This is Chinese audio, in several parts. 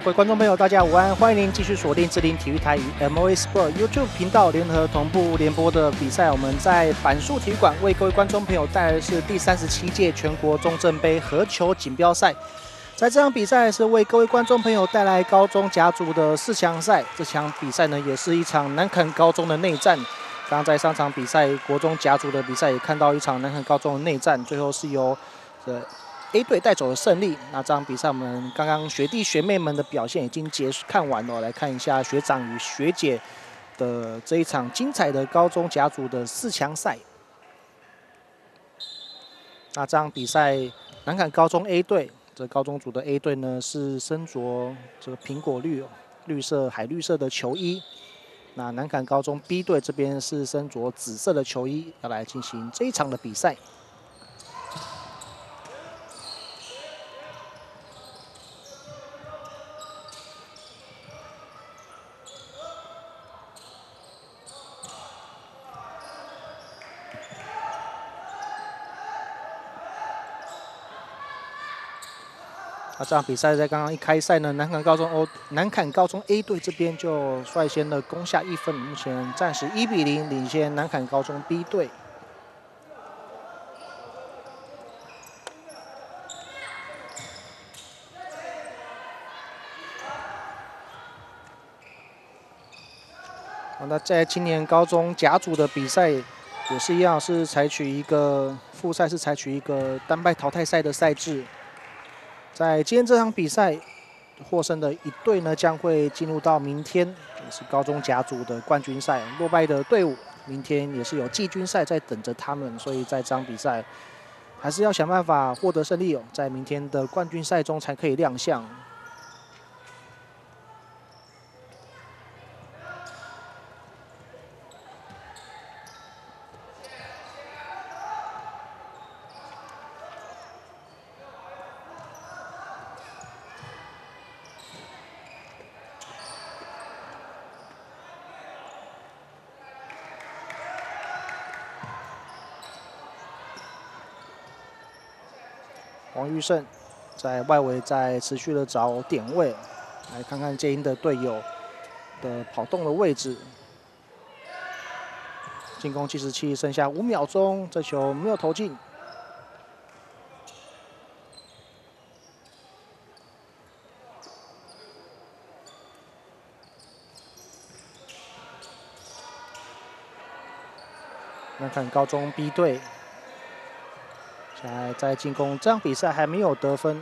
各位观众朋友，大家午安！欢迎您继续锁定智林体育台与 MOA Sport YouTube 频道联合同步联播的比赛。我们在板树体育馆为各位观众朋友带来的是第三十七届全国中正杯合球锦标赛。在这场比赛是为各位观众朋友带来高中甲组的四强赛。这场比赛呢，也是一场南垦高中的内战。刚刚在上场比赛国中甲组的比赛，也看到一场南垦高中的内战，最后是由呃。A 队带走了胜利。那这场比赛，我们刚刚学弟学妹们的表现已经结束看完了，来看一下学长与学姐的这一场精彩的高中甲组的四强赛。那这场比赛，南港高中 A 队，这高中组的 A 队呢是身着这个苹果绿、绿色海绿色的球衣。那南港高中 B 队这边是身着紫色的球衣，要来进行这一场的比赛。这场比赛在刚刚一开赛呢，南坎高中哦南坎高中 A 队这边就率先的攻下一分，目前暂时一比零领先南坎高中 B 队。那在今年高中甲组的比赛也是一样，是采取一个复赛，是采取一个单败淘汰赛的赛制。在今天这场比赛获胜的一队呢，将会进入到明天也是高中甲组的冠军赛。落败的队伍明天也是有季军赛在等着他们，所以在这场比赛还是要想办法获得胜利哦，在明天的冠军赛中才可以亮相。玉胜在外围在持续的找点位，来看看接应的队友的跑动的位置。进攻计时器剩下五秒钟，这球没有投进。那看高中 B 队。现在在进攻，这场比赛还没有得分。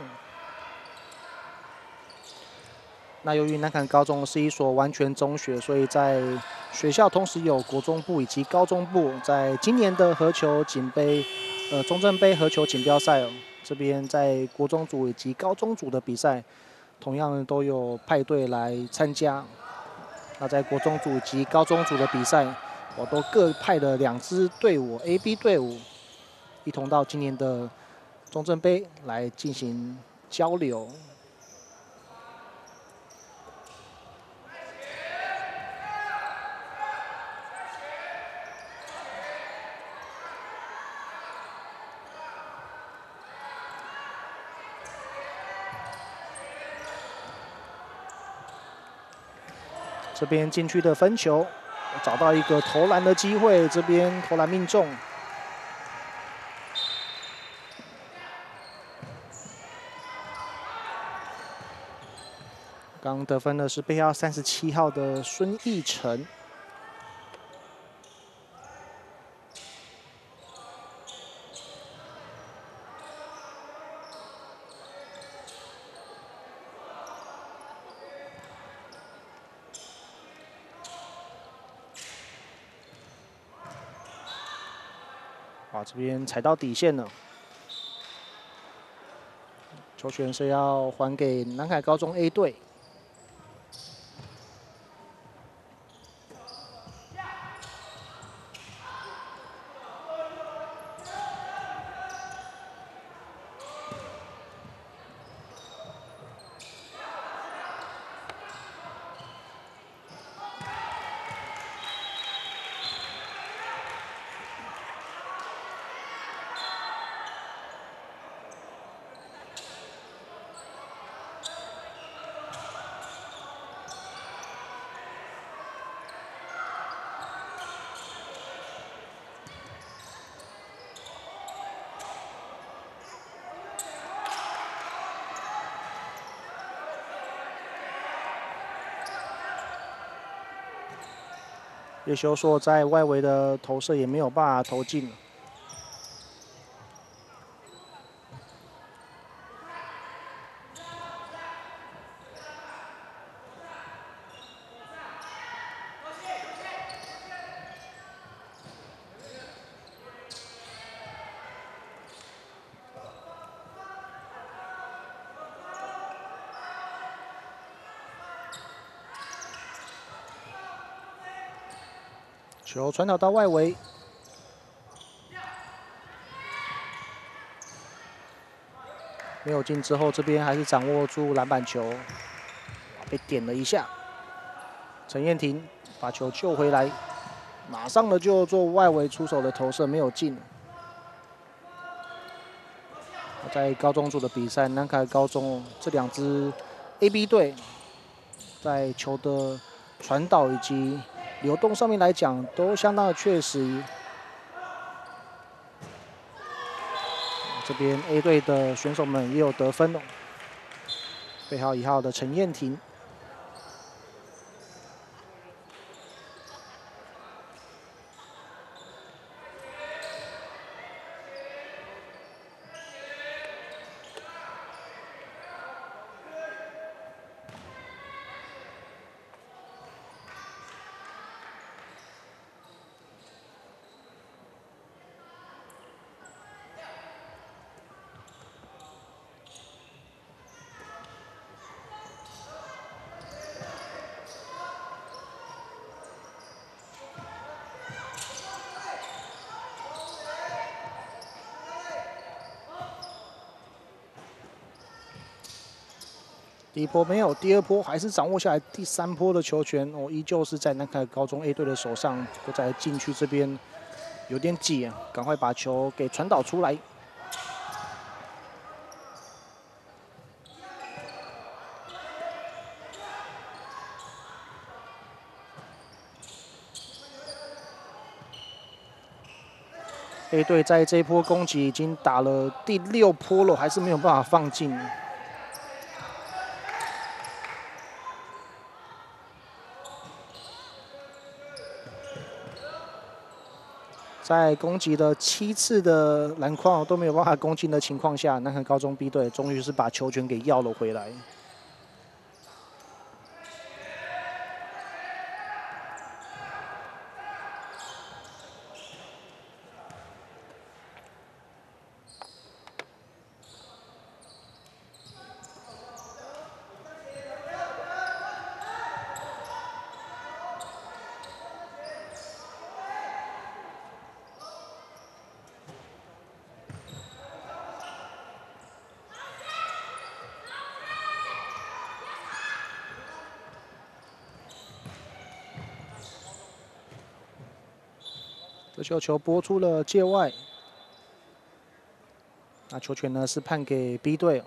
那由于南坎高中是一所完全中学，所以在学校同时有国中部以及高中部。在今年的合球锦杯，呃，中正杯合球锦标赛，这边在国中组以及高中组的比赛，同样都有派队来参加。那在国中组及高中组的比赛，我都各派了两支队伍，A、B 队伍。一同到今年的中正杯来进行交流。这边禁区的分球，找到一个投篮的机会，这边投篮命中。刚得分的是背号三十七号的孙逸晨。哇，这边踩到底线了，球权是要还给南海高中 A 队。叶修说在外围的投射也没有办法投进。球传导到外围，没有进之后，这边还是掌握住篮板球，被点了一下。陈燕婷把球救回来，马上的就做外围出手的投射，没有进。在高中组的比赛，南凯高中这两支 A、B 队在球的传导以及。流动上面来讲都相当的确实。这边 A 队的选手们也有得分哦。背号一号的陈燕婷。第一波没有，第二波还是掌握下来，第三波的球权哦，依旧是在那个高中 A 队的手上，都在禁区这边有点挤，赶快把球给传导出来。A 队在这一波攻击已经打了第六波了，还是没有办法放进。在攻击了七次的篮筐都没有办法攻进的情况下，南韩高中 B 队终于是把球权给要了回来。这球球拨出了界外，那球权呢是判给 B 队。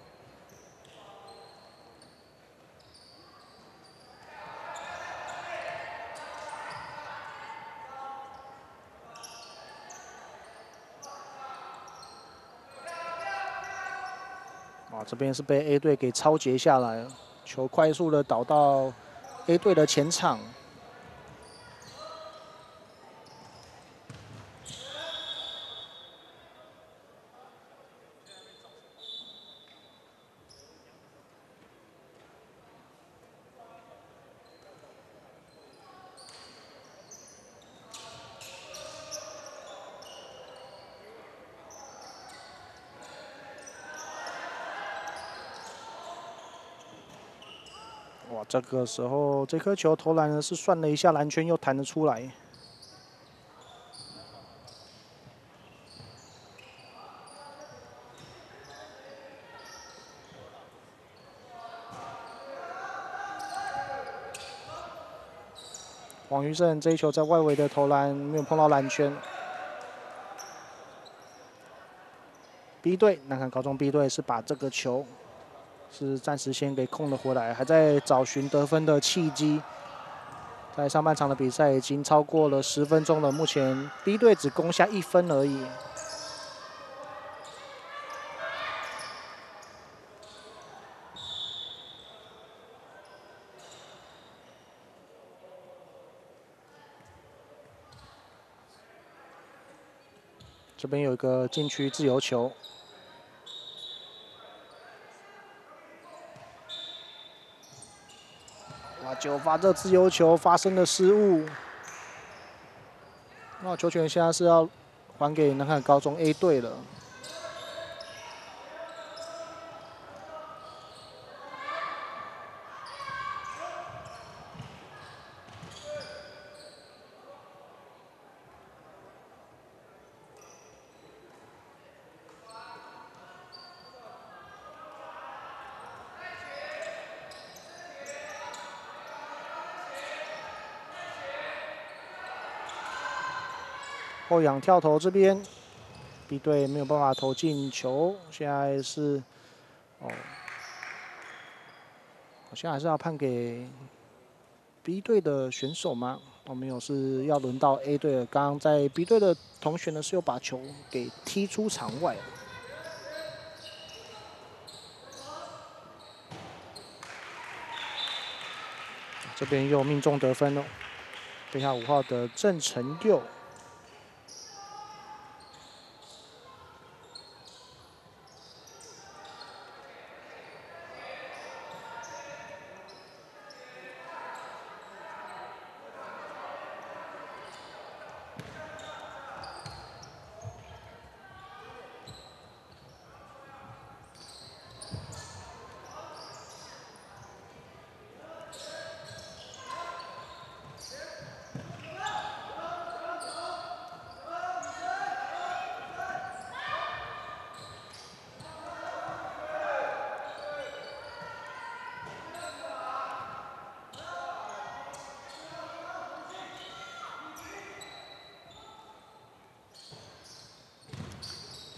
哇，这边是被 A 队给超截下来，球快速的导到 A 队的前场。哇，这个时候这颗球投篮呢是算了一下篮圈又弹了出来。黄玉胜这一球在外围的投篮没有碰到篮圈。B 队，南看高中 B 队是把这个球。是暂时先给控了回来，还在找寻得分的契机。在上半场的比赛已经超过了十分钟了，目前 B 队只攻下一分而已。这边有一个禁区自由球。九发这自由球发生的失误。那球权现在是要还给南海高中 A 队了。后仰跳投这边，B 队没有办法投进球，现在是哦，好像还是要判给 B 队的选手吗？哦，们有，是要轮到 A 队了。刚刚在 B 队的同学呢是有把球给踢出场外，这边又命中得分了，等一下五号的郑成佑。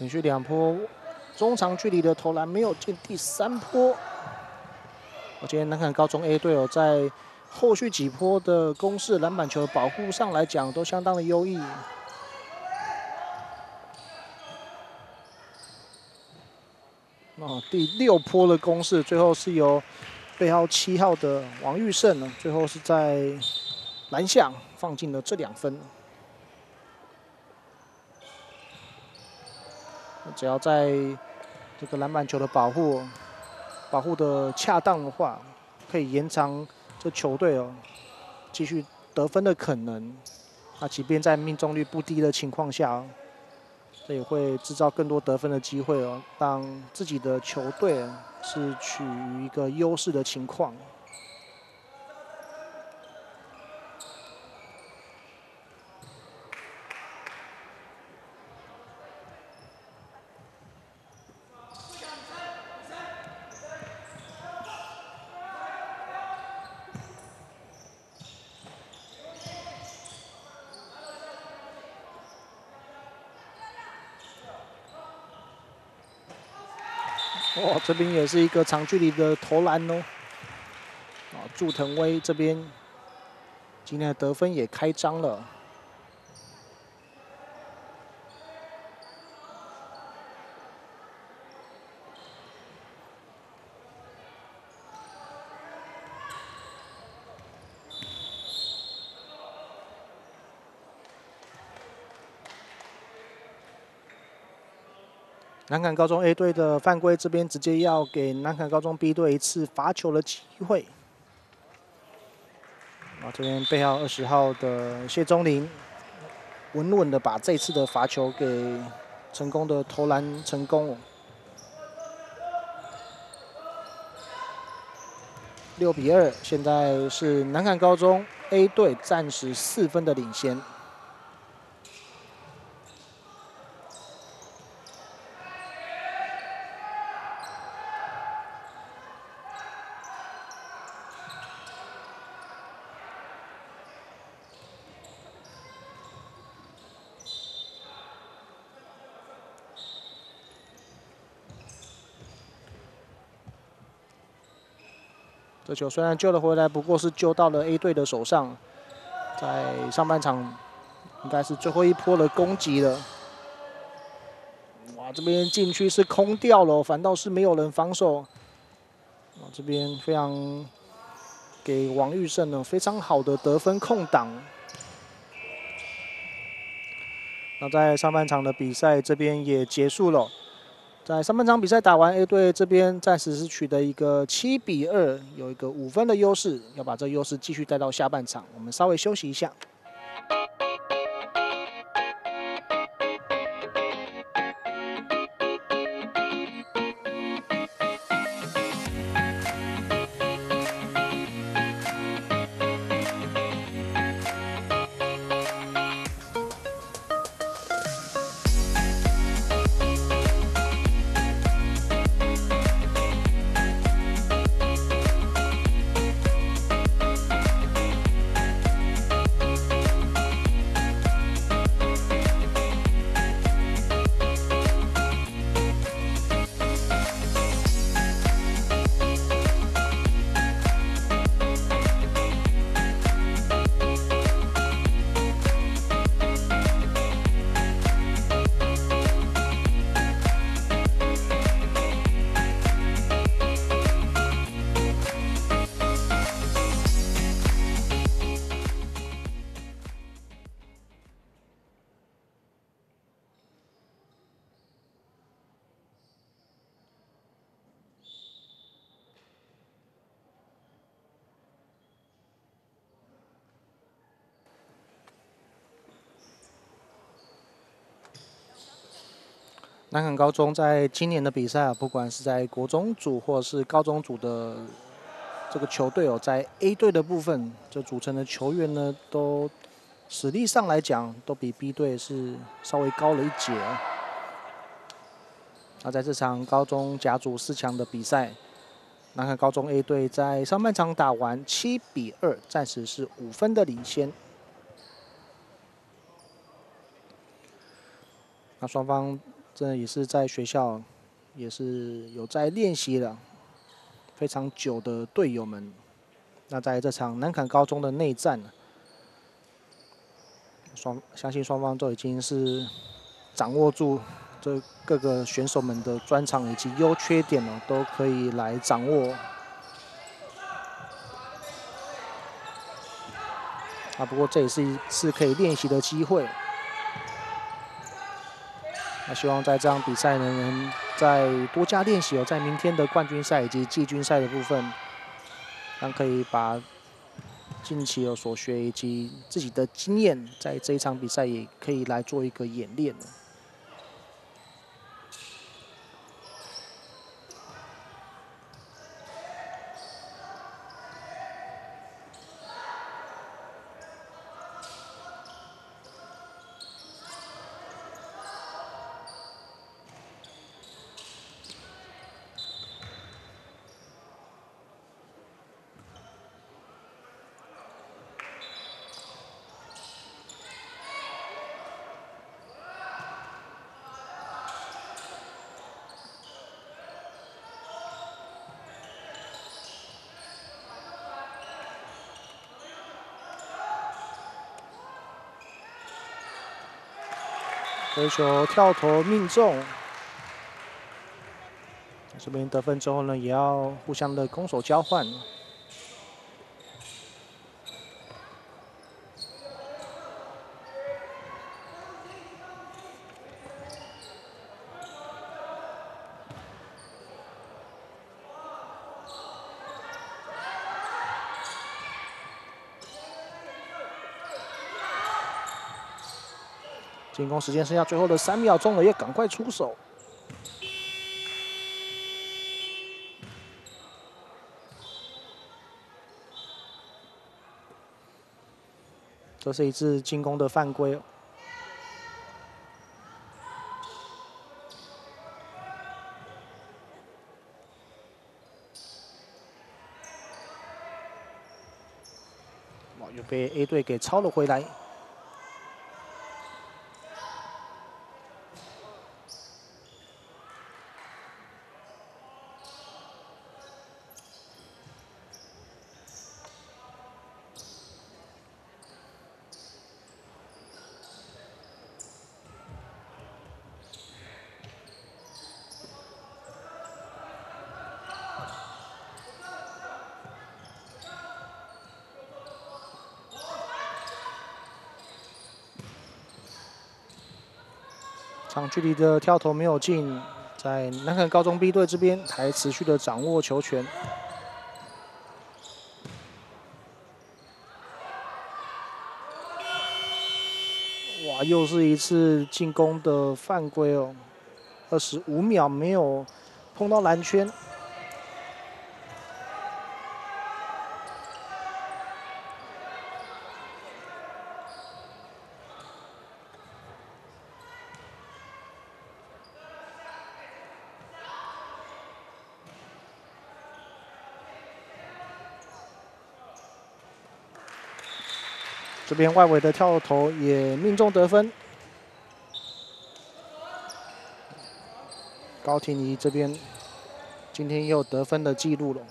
连续两波中长距离的投篮没有进，第三波。我今天南看高中 A 队哦，在后续几波的攻势、篮板球保护上来讲，都相当的优异。哦，第六波的攻势，最后是由背号七号的王玉胜呢，最后是在篮下放进了这两分。只要在这个篮板球的保护保护的恰当的话，可以延长这球队哦继续得分的可能。那即便在命中率不低的情况下，这也会制造更多得分的机会哦，让自己的球队是处于一个优势的情况。这边也是一个长距离的投篮哦。啊，祝腾威这边今天的得分也开张了。南坎高中 A 队的犯规，这边直接要给南坎高中 B 队一次罚球的机会。啊，这边背号二十号的谢宗林，稳稳的把这次的罚球给成功的投篮成功。六比二，现在是南坎高中 A 队暂时四分的领先。这球虽然救了回来，不过是救到了 A 队的手上。在上半场，应该是最后一波的攻击了。哇，这边禁区是空掉了，反倒是没有人防守。这边非常给王玉胜呢非常好的得分空档。那在上半场的比赛这边也结束了。在上半场比赛打完，A 队这边暂时是取得一个七比二，有一个五分的优势，要把这优势继续带到下半场。我们稍微休息一下。南港高中在今年的比赛啊，不管是在国中组或是高中组的这个球队哦，在 A 队的部分，这组成的球员呢，都实力上来讲，都比 B 队是稍微高了一截。那在这场高中甲组四强的比赛，南坎高中 A 队在上半场打完七比二，暂时是五分的领先。那双方。这也是在学校，也是有在练习了非常久的队友们。那在这场南坎高中的内战，双相信双方都已经是掌握住这各个选手们的专长以及优缺点了，都可以来掌握。啊，不过这也是一次可以练习的机会。希望在这场比赛呢，能再多加练习哦，在明天的冠军赛以及季军赛的部分，让可以把近期有所学以及自己的经验，在这一场比赛也可以来做一个演练。这球跳投命中，这边得分之后呢，也要互相的攻守交换。进攻时间剩下最后的三秒钟了，要赶快出手。这是一次进攻的犯规。哇，又被 A 队给抄了回来。距离的跳投没有进，在南肯高中 B 队这边还持续的掌握球权。哇，又是一次进攻的犯规哦！二十五秒没有碰到篮圈。边外围的跳投也命中得分，高廷尼这边今天又得分的记录了。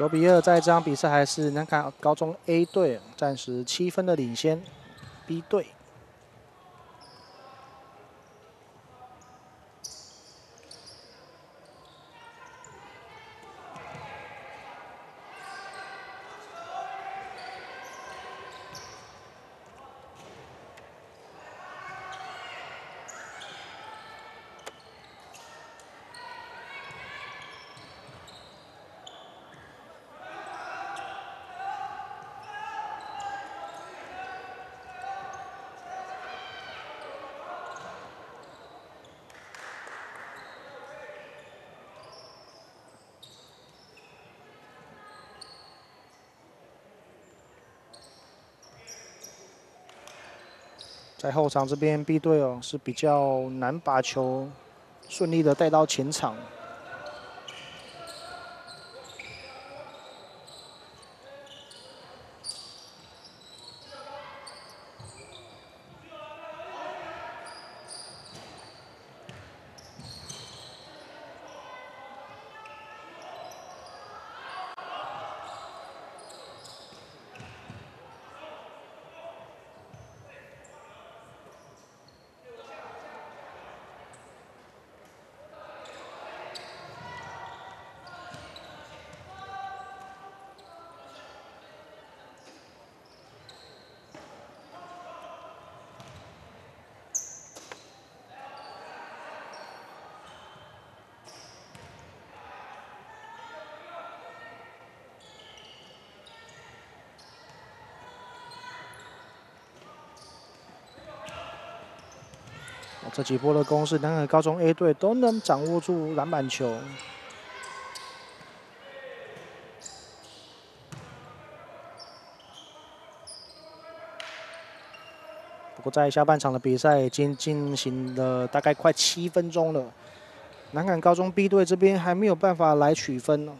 九比二，在这场比赛还是南卡高中 A 队暂时七分的领先，B 队。在后场这边，B 队哦是比较难把球顺利的带到前场。这几波的攻势，南海高中 A 队都能掌握住篮板球。不过在下半场的比赛已经进行了大概快七分钟了，南港高中 B 队这边还没有办法来取分呢。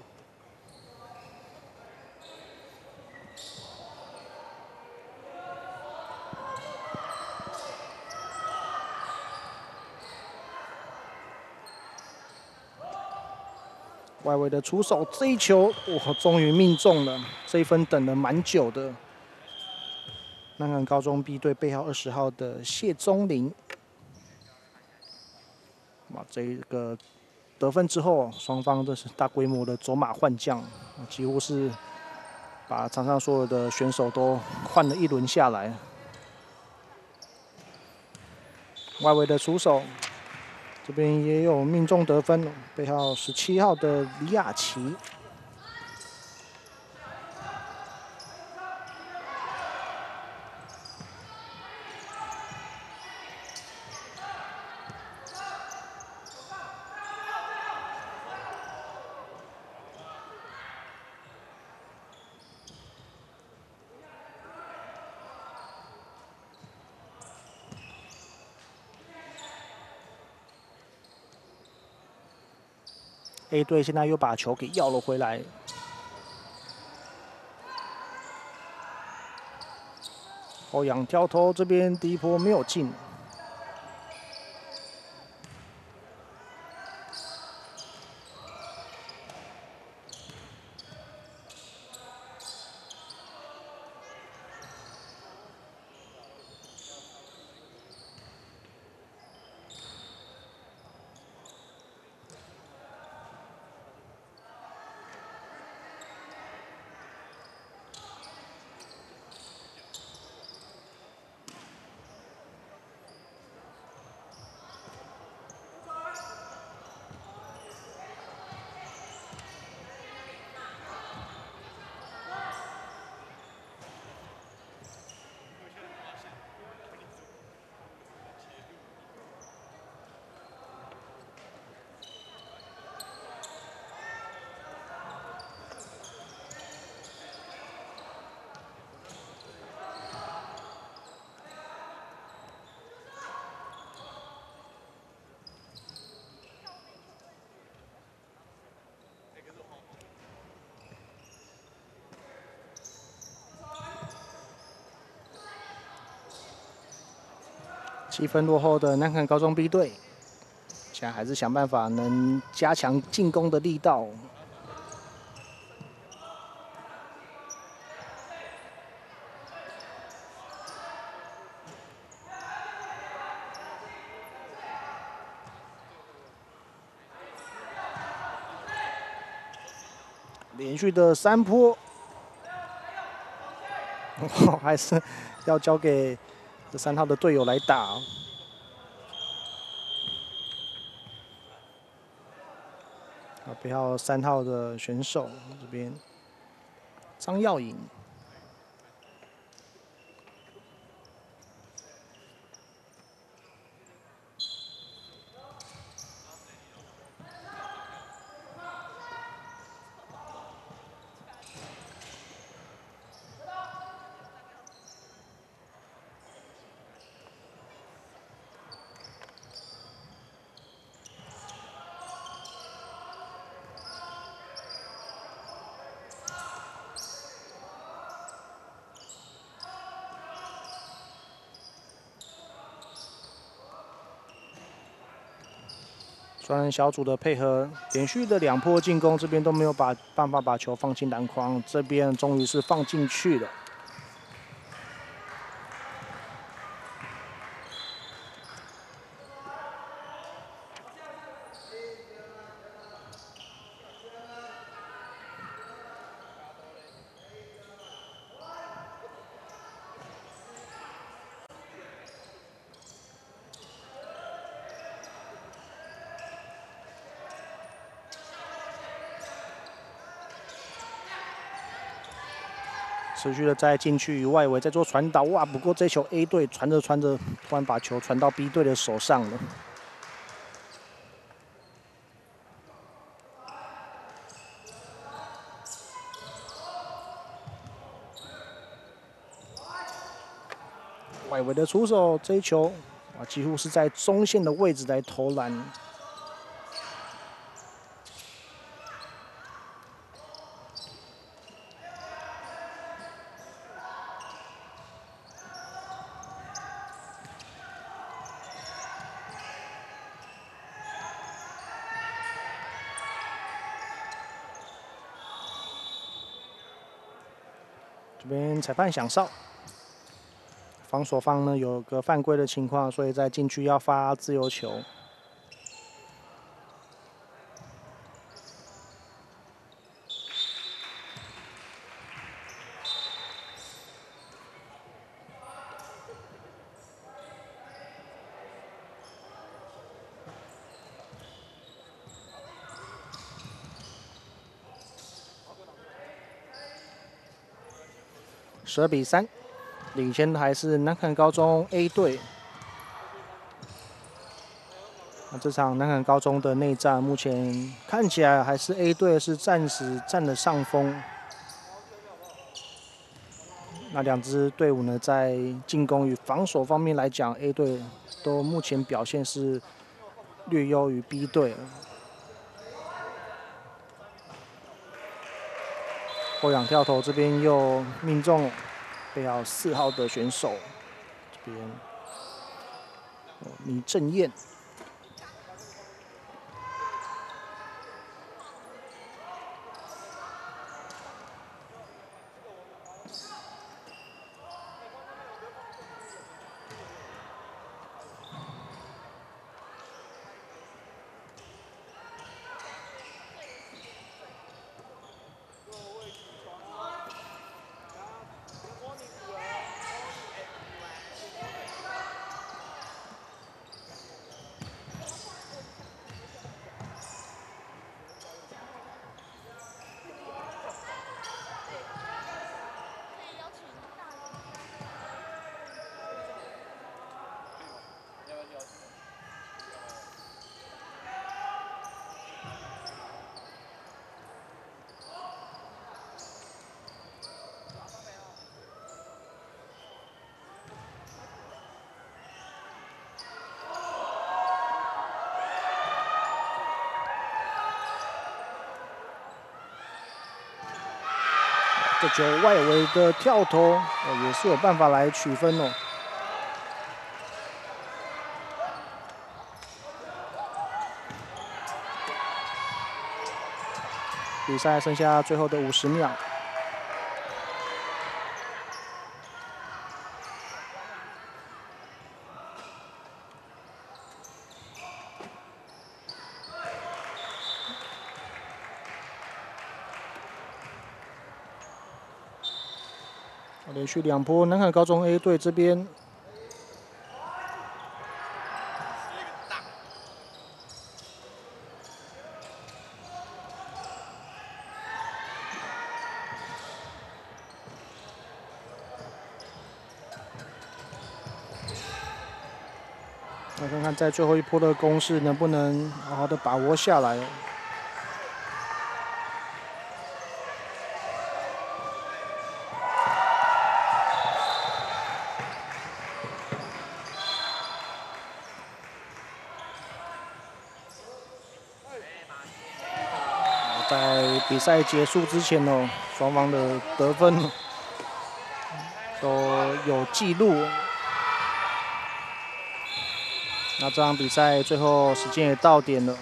的出手，这一球我，终于命中了！这一分等了蛮久的。南港高中 B 队背号二十号的谢宗林，哇，这个得分之后，双方都是大规模的走马换将，几乎是把场上所有的选手都换了一轮下来。外围的出手。这边也有命中得分，背号十七号的李雅琪。a 队现在又把球给要了回来。欧阳跳投这边第一波没有进。七分落后的南坎高中 B 队，现在还是想办法能加强进攻的力道。连续的三波，还是要交给。这三号的队友来打，啊，背号三号的选手这边，张耀颖。双人小组的配合，连续的两波进攻，这边都没有把办法把球放进篮筐，这边终于是放进去了。持续的在禁区与外围在做传导，哇！不过这球 A 队传着传着，突然把球传到 B 队的手上了。外围的出手，这一球啊，几乎是在中线的位置来投篮。这边裁判响哨，防守方呢有个犯规的情况，所以在禁区要发自由球。十二比三，领先的还是南坎高中 A 队。那这场南坎高中的内战，目前看起来还是 A 队是暂时占了上风。那两支队伍呢，在进攻与防守方面来讲，A 队都目前表现是略优于 B 队。后仰跳投这边又命中，背号四号的选手，这边李正彦。这球外围的跳投，也是有办法来取分哦。比赛剩下最后的五十秒。续两波，南海高中 A 队这边。来看看在最后一波的攻势能不能好好的把握下来。比赛结束之前哦，双方的得分都有记录。那这场比赛最后时间也到点了，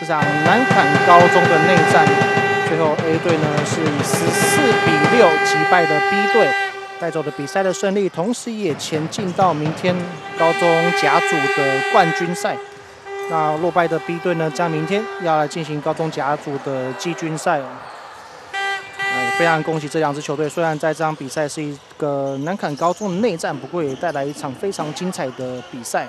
这场南坎高中的内战，最后 A 队呢是以十四比六击败的 B 队，带走了比赛的胜利，同时也前进到明天高中甲组的冠军赛。那落败的 B 队呢，将明天要来进行高中甲组的季军赛。哎，非常恭喜这两支球队。虽然在这场比赛是一个南坎高中的内战，不过也带来一场非常精彩的比赛。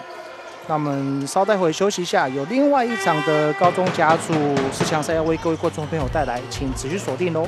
那我们稍待会休息一下，有另外一场的高中甲组四强赛要为各位观众朋友带来，请持续锁定哦。